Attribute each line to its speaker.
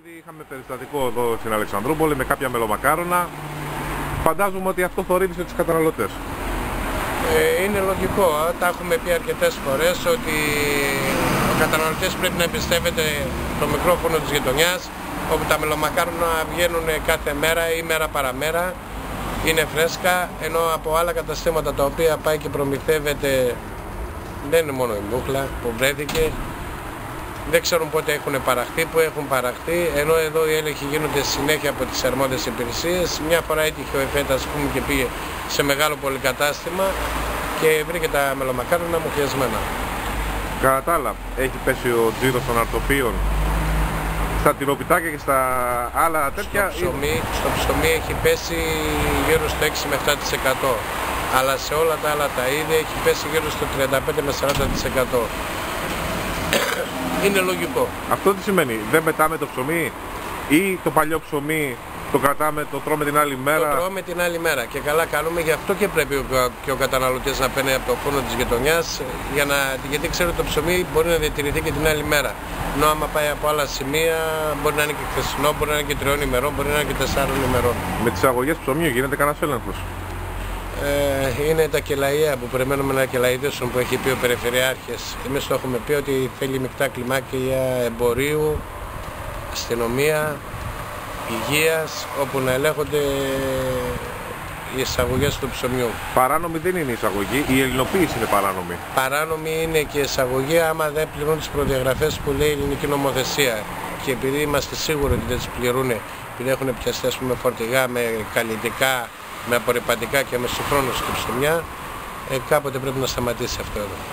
Speaker 1: Ήδη είχαμε περιστατικό εδώ στην Αλεξανδρούπολη με κάποια μελομακάρονα. Φαντάζομαι ότι αυτό θορύβησε τους καταναλωτές.
Speaker 2: Ε, είναι λογικό, ε. τα έχουμε πει αρκετές φορές ότι ο καταναλωτής πρέπει να εμπιστεύεται το μικρόφωνο της γειτονιάς όπου τα μελομακάρονα βγαίνουν κάθε μέρα ή μέρα παραμέρα είναι φρέσκα ενώ από άλλα καταστήματα τα οποία πάει και προμηθεύεται δεν είναι μόνο η μούχλα που βρέθηκε δεν ξέρουν πότε έχουν παραχθεί, που έχουν παραχθεί, ενώ εδώ οι έλεγχοι γίνονται συνέχεια από τις αρμόδιες υπηρεσίες. Μια φορά έτυχε ο Εφέτας πούμε και πήγε σε μεγάλο πολυκατάστημα και βρήκε τα μελομακάρονα μουχιασμένα.
Speaker 1: Κατά τα άλλα, έχει πέσει ο τζίρος των αρτοπίων στα τυροπιτάκια και στα άλλα τέτοια.
Speaker 2: Στο ψωμί, στο ψωμί έχει πέσει γύρω στο 6 με 7%. Αλλά σε όλα τα άλλα τα είδη έχει πέσει γύρω στο 35 με 40% είναι λογικό.
Speaker 1: Αυτό τι σημαίνει, δεν πετάμε το ψωμί ή το παλιό ψωμί το κρατάμε, το τρώμε την άλλη μέρα;
Speaker 2: Το τρώμε την άλλη μέρα και καλά κάνουμε, γι' αυτό και πρέπει ο, και ο καταναλωτής να παίρνει από το φούρνο της γειτονιάς, για να, γιατί ξέρει ότι το ψωμί μπορεί να διατηρηθεί και την άλλη μέρα. Ενώ άμα πάει από άλλα σημεία μπορεί να είναι και χθεσινό, μπορεί να είναι και τριών ημερών, μπορεί να είναι και τεσσάρων ημερών.
Speaker 1: Με τις αγωγές ψωμίου γίνεται κανένας έλεγχος.
Speaker 2: Ε, είναι τα κελαία που περιμένουμε να κελαίδωσουν που έχει πει ο Περιφερειάρχης. Εμείς το έχουμε πει ότι θέλει μεικτά κλιμάκια εμπορίου, αστυνομία, υγείας, όπου να ελέγχονται οι εισαγωγές του ψωμιού.
Speaker 1: Παράνομη δεν είναι η εισαγωγή, η ελληνοποίηση είναι παράνομη.
Speaker 2: Παράνομη είναι και η εισαγωγή άμα δεν πληρούν τις προδιαγραφές που λέει η ελληνική νομοθεσία. Και επειδή είμαστε σίγουροι ότι δεν τις πληρούν, επειδή έχουν πιαστεί ας πούμε φορτηγά με καλλιτικά με απορριπαντικά και με συγχρόνως και ψωμιά, ε, κάποτε πρέπει να σταματήσει αυτό εδώ.